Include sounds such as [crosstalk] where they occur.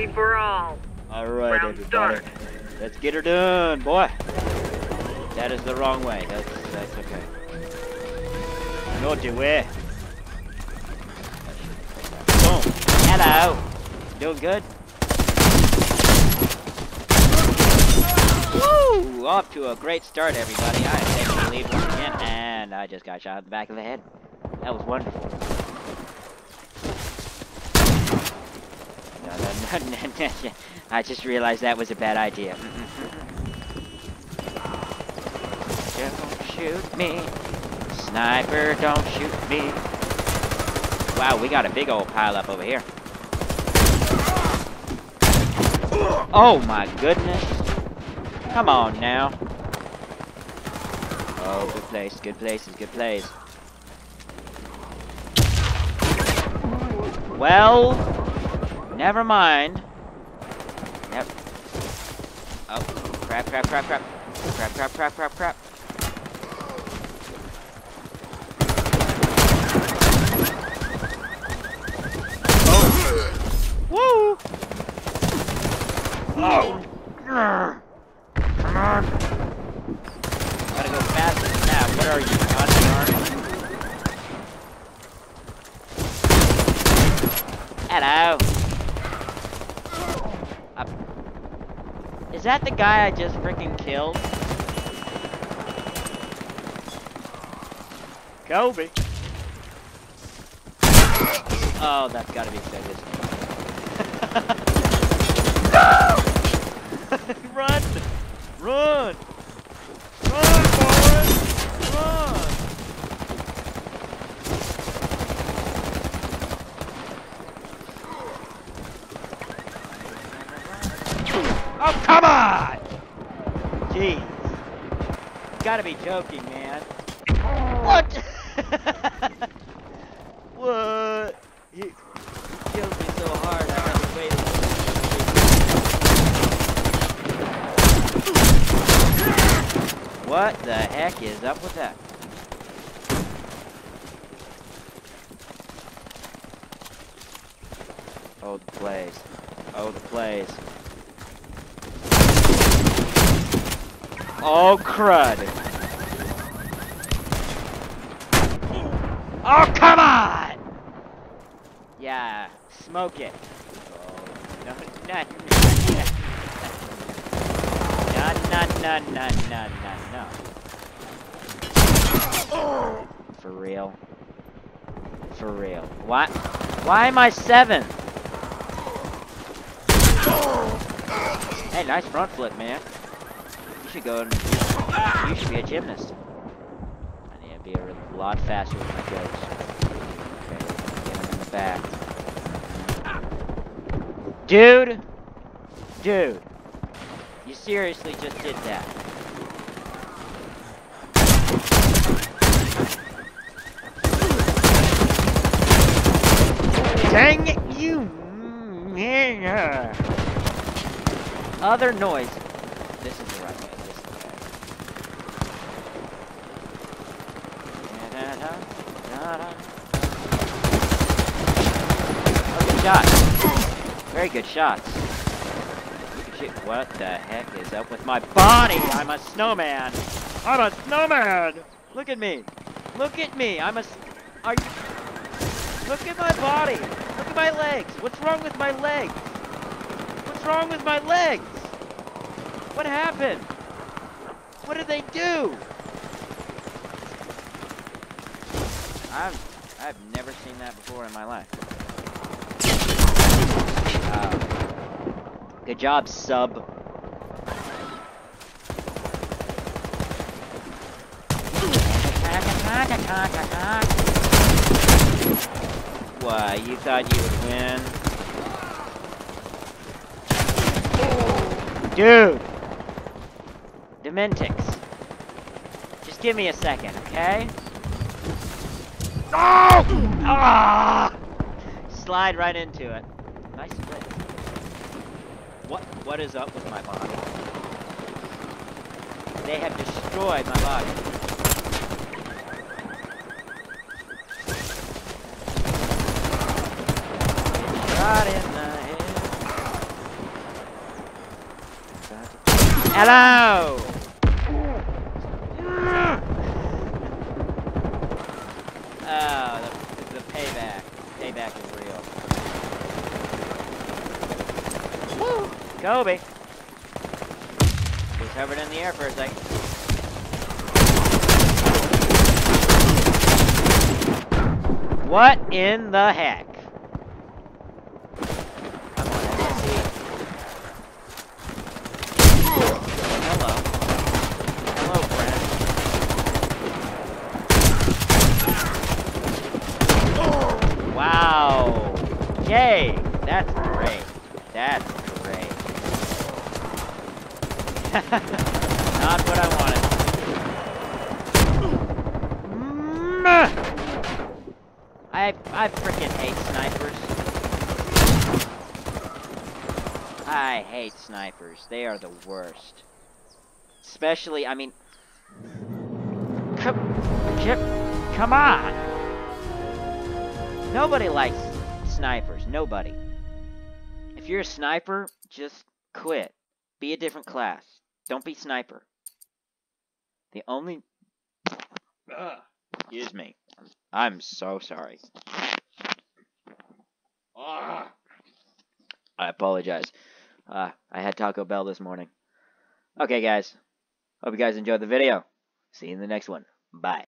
Victory for all. All right, Round everybody. start. Let's get her done, boy. That is the wrong way. That's that's okay. No do it. Boom. Hello. Doing good? Woo! Off to a great start, everybody. I am taking the lead once again, and I just got shot in the back of the head. That was wonderful. No, no, [laughs] no, no, no. I just realized that was a bad idea. Don't shoot me. Sniper, don't shoot me. Wow, we got a big old pile up over here. Oh my goodness. Come on now. Oh, good place, good places, good place. Well, never mind. Yep. Oh, crap, crap, crap, crap. Crap, crap, crap, crap, crap. Woo! Oh! Come on! Gotta go faster than that. What are you, Johnny Hello! Uh, is that the guy I just freaking killed? Kobe! Oh, that's gotta be Vegas. [laughs] Run! Run! Run, boys! Run! Oh, come on! Jeez. You gotta be joking, man. What? [laughs] what? He, he killed me so hard I had to wait. What the heck is up with that? Oh, the plays. Oh, the plays. Oh crud. Oh come on! Yeah, smoke it. No, no, no, no, no, no, no, no. For real. For real. Why? Why am I seventh? Hey, nice front flip, man. Should go and you should be a gymnast. I need to be a lot faster with my jokes. Okay, get him in the back. Dude! Dude! You seriously just did that. Dang it, you! Other noise. This is the right way. This is the way. Da-da-da, da-da. Oh, good shot. Very good shots. What the heck is up with my body? I'm a snowman. I'm a snowman. Look at me. Look at me. I'm a. Are you? Look at my body. Look at my legs. What's wrong with my legs? What's wrong with my legs? What happened? What did they do? I've I've never seen that before in my life. Wow. Good job, sub. Why, you thought you would win? Dude! Dementix. Just give me a second, okay? Ah! Slide right into it. Nice split. What what is up with my body? They have destroyed my body. In head. Hello! Oh, the, the payback. Payback is real. Woo! Kobe! Just hovered in the air for a second. What in the heck? Come on, MSC. Hello. Hello, friend. Wow. Yay. That's great. That's great. [laughs] Not what I wanted. I I freaking hate snipers. I hate snipers. They are the worst. Especially, I mean, come, come on. Nobody likes snipers. Nobody. If you're a sniper, just quit. Be a different class. Don't be sniper. The only. Ugh. Excuse me. I'm so sorry. Ugh. I apologize. Uh, I had Taco Bell this morning. Okay, guys. Hope you guys enjoyed the video. See you in the next one. Bye.